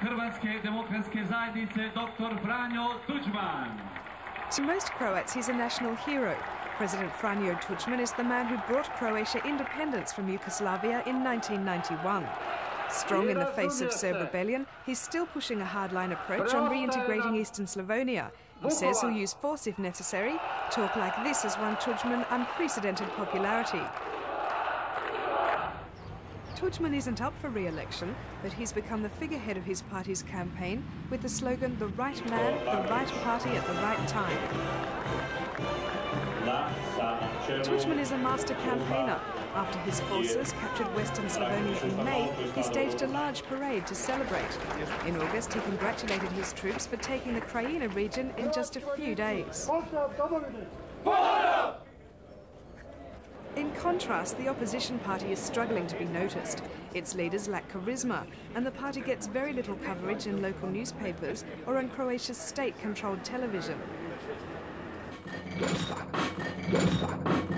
Hrvatske demokratske zajednice dr. Franjo Tuđman. To most Croats, he's a national hero. President Franjo Tuđman is the man who brought Croatia independence from Yugoslavia in 1991. Strong in the face of Serb rebellion, he's still pushing a hardline approach on reintegrating eastern Slavonia. He says he'll use force if necessary. Talk like this has won Tudjman unprecedented popularity. Tudjman isn't up for re-election, but he's become the figurehead of his party's campaign with the slogan, the right man, the right party at the right time. Tudjman is a master campaigner. After his forces captured Western Slavonia in May, he staged a large parade to celebrate. In August, he congratulated his troops for taking the Krajina region in just a few days. In contrast, the opposition party is struggling to be noticed. Its leaders lack charisma, and the party gets very little coverage in local newspapers or on Croatia's state-controlled television.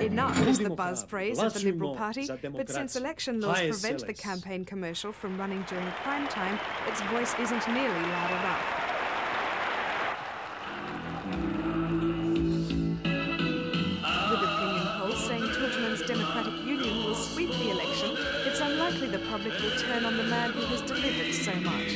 Enough is the buzz phrase of the Liberal Party, but since election laws prevent the campaign commercial from running during prime time, its voice isn't nearly loud enough. Tudjman's Democratic Union will sweep the election, it's unlikely the public will turn on the man who has delivered so much.